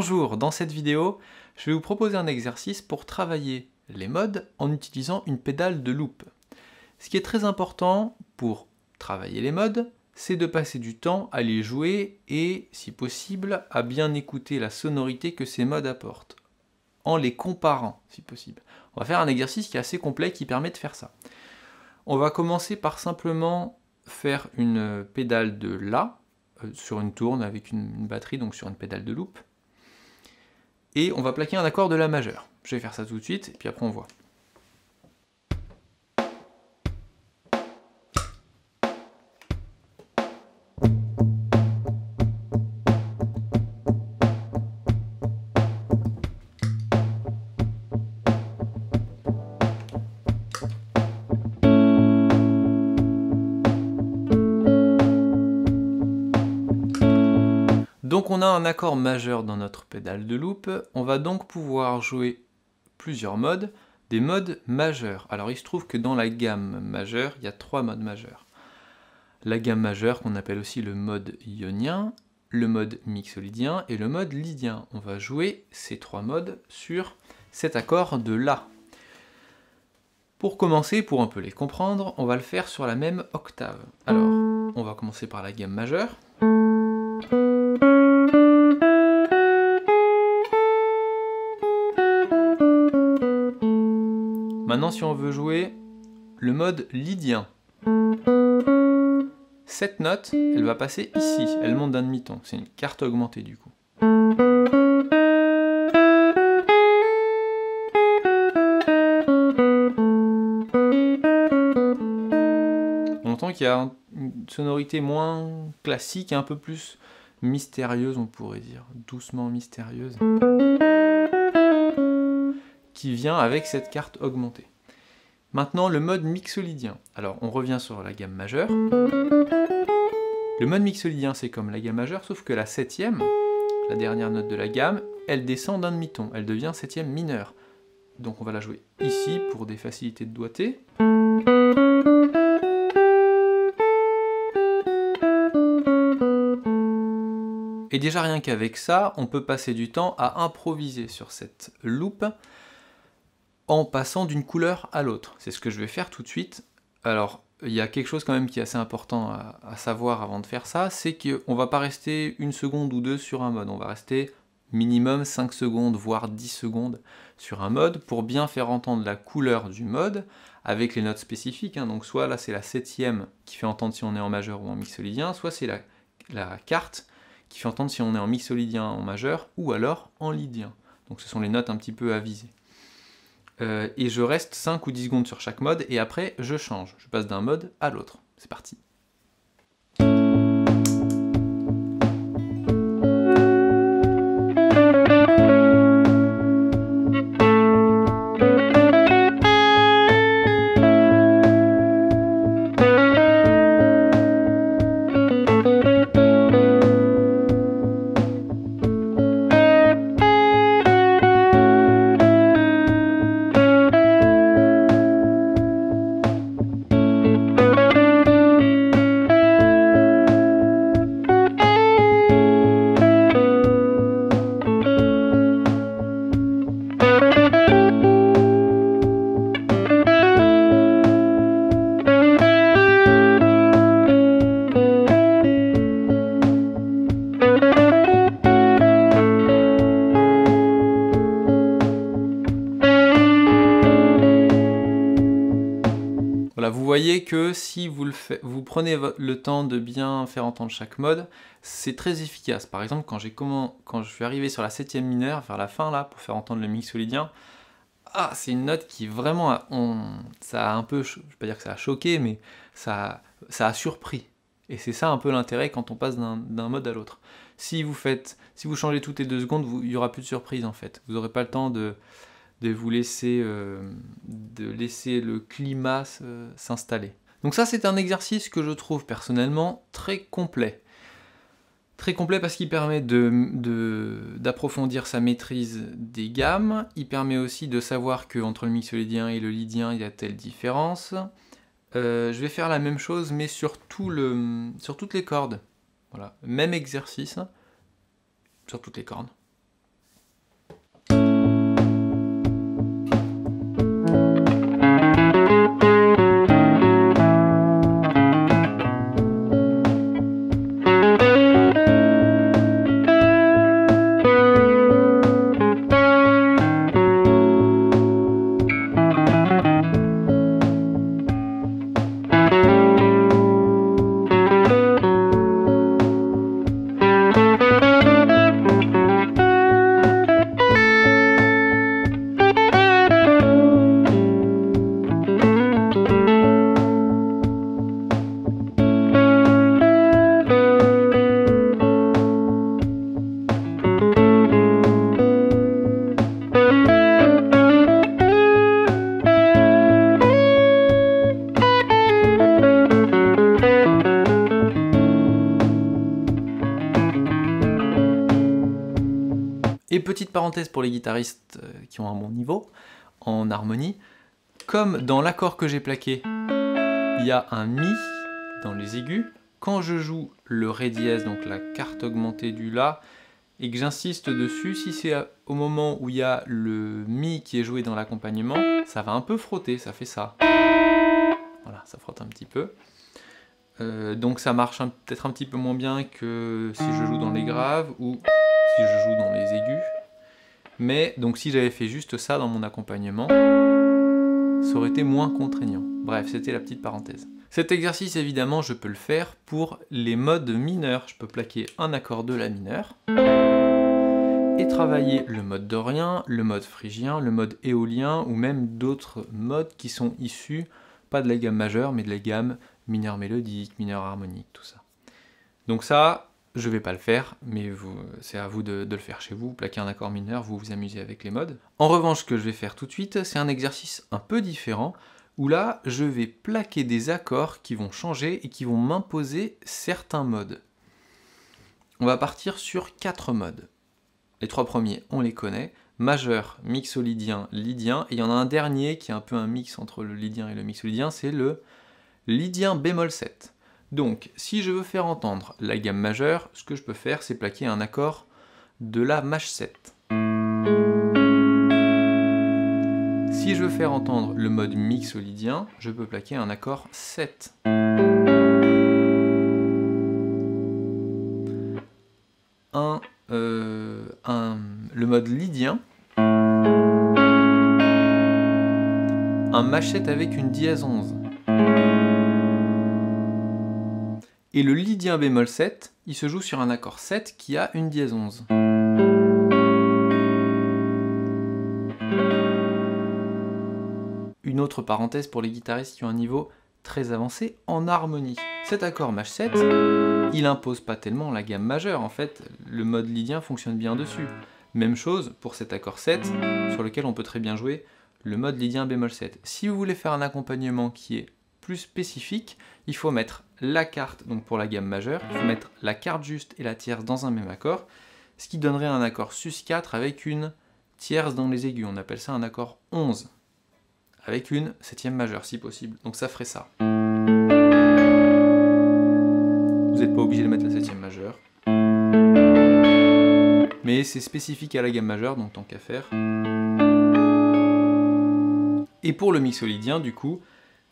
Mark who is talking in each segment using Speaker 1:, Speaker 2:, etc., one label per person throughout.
Speaker 1: Bonjour, dans cette vidéo, je vais vous proposer un exercice pour travailler les modes en utilisant une pédale de loop. Ce qui est très important pour travailler les modes, c'est de passer du temps à les jouer et, si possible, à bien écouter la sonorité que ces modes apportent, en les comparant, si possible. On va faire un exercice qui est assez complet qui permet de faire ça. On va commencer par simplement faire une pédale de La, euh, sur une tourne avec une, batterie, donc sur une pédale de loop. Et on va plaquer un accord de La majeur. Je vais faire ça tout de suite, et puis après on voit. On a un accord majeur dans notre pédale de loop, on va donc pouvoir jouer plusieurs modes, des modes majeurs. Alors il se trouve que dans la gamme majeure, il y a trois modes majeurs. La gamme majeure qu'on appelle aussi le mode ionien, le mode mixolydien et le mode lydien. On va jouer ces trois modes sur cet accord de La. Pour commencer, pour un peu les comprendre, on va le faire sur la même octave. Alors, on va commencer par la gamme majeure. Maintenant, si on veut jouer le mode lydien, cette note, elle va passer ici, elle monte d'un demi-ton. C'est une carte augmentée du coup. On entend qu'il y a une sonorité moins classique, un peu plus mystérieuse, on pourrait dire, doucement mystérieuse qui vient avec cette carte augmentée. Maintenant, le mode mixolydien. Alors, on revient sur la gamme majeure. Le mode mixolydien, c'est comme la gamme majeure, sauf que la septième, la dernière note de la gamme, elle descend d'un demi-ton, elle devient septième mineure. Donc on va la jouer ici pour des facilités de doigté. Et déjà rien qu'avec ça, on peut passer du temps à improviser sur cette loupe en passant d'une couleur à l'autre. C'est ce que je vais faire tout de suite. Alors, il y a quelque chose quand même qui est assez important à, savoir avant de faire ça, c'est qu'on va pas rester une seconde ou deux sur un mode, on va rester minimum 5 secondes, voire 10 secondes sur un mode pour bien faire entendre la couleur du mode avec les notes spécifiques. Hein. Donc soit là c'est la septième qui fait entendre si on est en majeur ou en mixolydien, soit c'est la, la, carte qui fait entendre si on est en mixolydien en majeur ou alors en lydien. Donc ce sont les notes un petit peu avisées. Euh, et je reste 5 ou 10 secondes sur chaque mode, et après je change, je passe d'un mode à l'autre. C'est parti. Vous voyez que si vous, prenez le temps de bien faire entendre chaque mode, c'est très efficace. Par exemple, quand, je suis arrivé sur la septième mineure, vers la fin là, pour faire entendre le mixolydien, ah, c'est une note qui vraiment, on, ça a un peu, je vais pas dire que ça a choqué, mais ça, a surpris. Et c'est ça un peu l'intérêt quand on passe d'un mode à l'autre. Si vous changez toutes les deux secondes, il n'y aura plus de surprise en fait. Vous n'aurez pas le temps de, de vous laisser, euh, de laisser le climat s'installer. Donc ça c'est un exercice que je trouve personnellement très complet. Très complet parce qu'il permet d'approfondir de, sa maîtrise des gammes, il permet aussi de savoir qu'entre le mixolydien et le lydien il y a telle différence. Euh, je vais faire la même chose mais sur, tout le, sur toutes les cordes. Voilà, même exercice sur toutes les cordes. Petite parenthèse pour les guitaristes euh, qui ont un bon niveau en harmonie, comme dans l'accord que j'ai plaqué, il y a un Mi dans les aigus. Quand je joue le Ré dièse, donc la carte augmentée du La, et que j'insiste dessus, si c'est au moment où il y a le Mi qui est joué dans l'accompagnement, ça va un peu frotter, ça fait ça. Voilà, ça frotte un petit peu. Euh, donc ça marche peut-être un petit peu moins bien que si je joue dans les graves ou si je joue dans les aigus. Mais donc si j'avais fait juste ça dans mon accompagnement, ça aurait été moins contraignant. Bref, c'était la petite parenthèse. Cet exercice, évidemment, je peux le faire pour les modes mineurs. Je peux plaquer un accord de la mineur et travailler le mode dorien, le mode phrygien, le mode éolien ou même d'autres modes qui sont issus, pas de la gamme majeure, mais de la gamme mineur mélodique, mineur harmonique, tout ça. Donc ça, je vais pas le faire, mais c'est à vous de, le faire chez vous, plaquer un accord mineur, vous vous amusez avec les modes. En revanche, ce que je vais faire tout de suite, c'est un exercice un peu différent, où là, je vais plaquer des accords qui vont changer et qui vont m'imposer certains modes. On va partir sur quatre modes. Les trois premiers, on les connaît. Majeur, mixolydien, lydien, et il y en a un dernier qui est un peu un mix entre le lydien et le mixolydien, c'est le lydien bémol 7. Donc, si je veux faire entendre la gamme majeure, ce que je peux faire, c'est plaquer un accord de la maj 7. Si je veux faire entendre le mode mixolydien, je peux plaquer un accord 7. Euh, un, le mode lydien, un maj 7 avec une dièse 11. Et le lydien bémol 7, il se joue sur un accord 7 qui a une dièse 11. Une autre parenthèse pour les guitaristes qui ont un niveau très avancé en harmonie. Cet accord maj 7, il impose pas tellement la gamme majeure, en fait, le mode lydien fonctionne bien dessus. Même chose pour cet accord 7, sur lequel on peut très bien jouer le mode lydien bémol 7. Si vous voulez faire un accompagnement qui est plus spécifique, il faut mettre la carte, donc pour la gamme majeure, il faut mettre la carte juste et la tierce dans un même accord, ce qui donnerait un accord sus4 avec une tierce dans les aigus. On appelle ça un accord 11, avec une septième majeure si possible. Donc ça ferait ça. Vous n'êtes pas obligé de mettre la septième majeure. Mais c'est spécifique à la gamme majeure, donc tant qu'à faire. Et pour le mixolydien, du coup,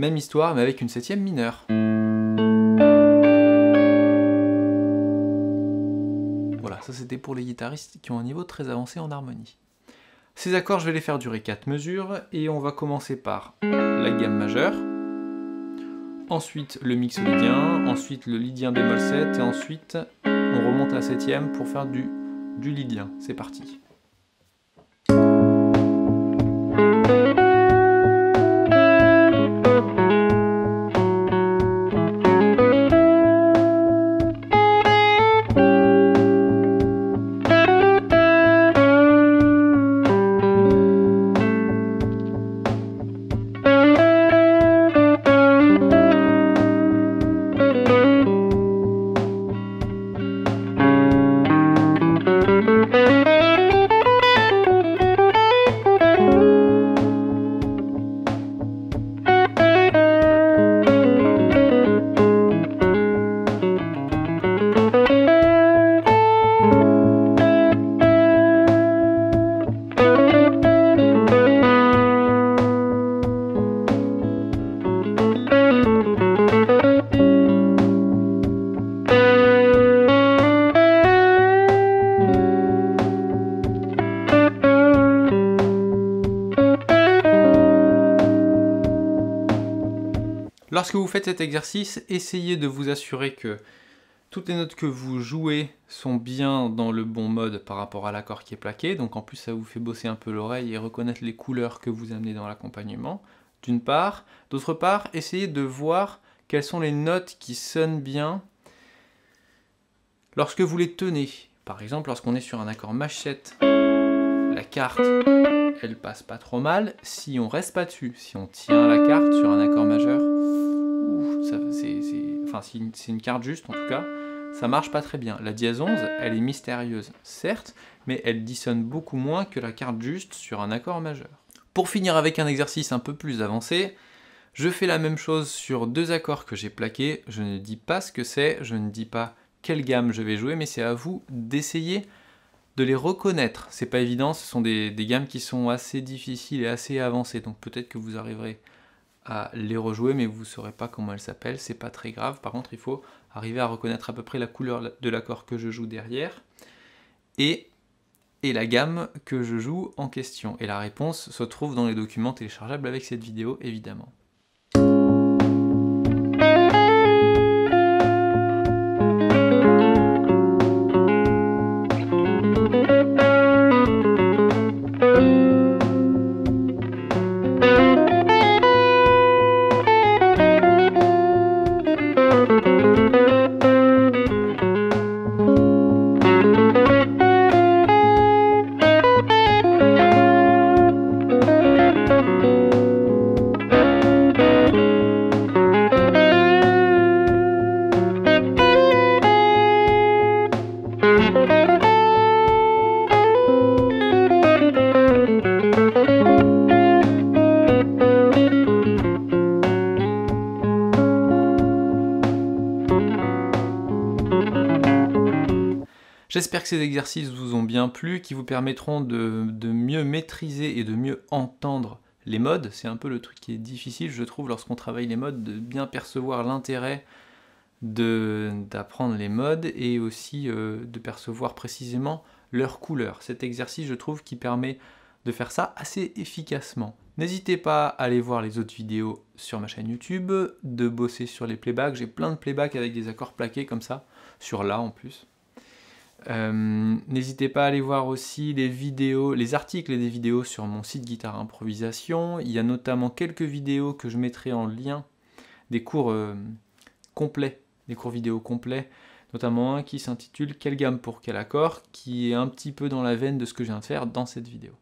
Speaker 1: même histoire, mais avec une septième mineure. Voilà, ça c'était pour les guitaristes qui ont un niveau très avancé en harmonie. Ces accords, je vais les faire durer 4 mesures, et on va commencer par la gamme majeure, ensuite le mixolydien, ensuite le lydien bémol 7, et ensuite on remonte à la septième pour faire du, du lydien. C'est parti. Lorsque vous faites cet exercice, essayez de vous assurer que toutes les notes que vous jouez sont bien dans le bon mode par rapport à l'accord qui est plaqué. Donc en plus, ça vous fait bosser un peu l'oreille et reconnaître les couleurs que vous amenez dans l'accompagnement, d'une part. D'autre part, essayez de voir quelles sont les notes qui sonnent bien lorsque vous les tenez. Par exemple, lorsqu'on est sur un accord machette, la carte, elle passe pas trop mal si on reste pas dessus. Si on tient la carte sur un accord majeur, c'est, enfin, c'est une, carte juste en tout cas, ça marche pas très bien. La dièse 11, elle est mystérieuse, certes, mais elle dissonne beaucoup moins que la carte juste sur un accord majeur. Pour finir avec un exercice un peu plus avancé, je fais la même chose sur deux accords que j'ai plaqués, je ne dis pas ce que c'est, je ne dis pas quelle gamme je vais jouer, mais c'est à vous d'essayer de les reconnaître. C'est pas évident, ce sont des, gammes qui sont assez difficiles et assez avancées, donc peut-être que vous arriverez à les rejouer, mais vous ne saurez pas comment elles s'appellent, c'est pas très grave. Par contre, il faut arriver à reconnaître à peu près la couleur de l'accord que je joue derrière et, et la gamme que je joue en question. Et la réponse se trouve dans les documents téléchargeables avec cette vidéo, évidemment. J'espère que ces exercices vous ont bien plu, qui vous permettront de, mieux maîtriser et de mieux entendre les modes. C'est un peu le truc qui est difficile, je trouve, lorsqu'on travaille les modes, de bien percevoir l'intérêt d'apprendre les modes et aussi euh, de percevoir précisément leur couleur. Cet exercice, je trouve, qui permet de faire ça assez efficacement. N'hésitez pas à aller voir les autres vidéos sur ma chaîne YouTube, de bosser sur les playbacks. J'ai plein de playbacks avec des accords plaqués comme ça, sur là en plus. Euh, n'hésitez pas à aller voir aussi les vidéos, les articles et des vidéos sur mon site Guitare Improvisation. Il y a notamment quelques vidéos que je mettrai en lien, des cours euh, complets, des cours vidéo complets, notamment un qui s'intitule Quelle gamme pour quel accord, qui est un petit peu dans la veine de ce que je viens de faire dans cette vidéo.